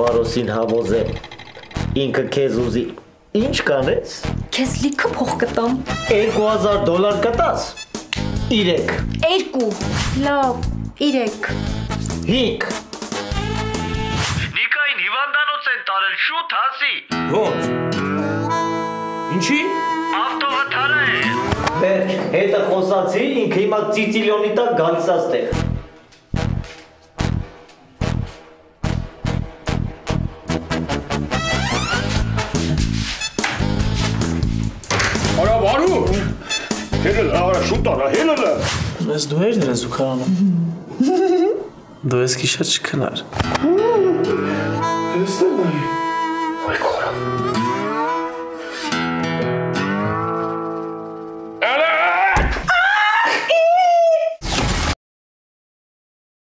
Վարոսին հավոզեմ։ Ինքը քեզ ուզի։ Ինչ կանես։ Քեզ լիքը փող կտամ։ 2000 դոլար կտաս։ 3 2 լավ 3 5 Նիկային հիվանդանոց են տարել շուտ հասի։ Ոնց։ Ինչի։ Ավտովթարը է։ Վերջ, հետը խոսացի, ինքը հիմա ծիծիլյոնի տակ գալիս աստեղ։ Արա Շուտ։ Հելը, արա շուտ արա, հելը։ Ես դու ես դրան զուքարանը։ Դու ես քիշեր չքնար։ Ես դու։ Այ կորա։